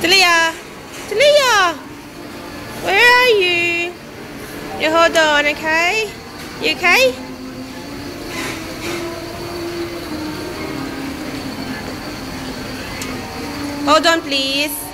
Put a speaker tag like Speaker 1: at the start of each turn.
Speaker 1: Talia! Talia! Where are you? You hold on, okay? You okay? Hold on, please.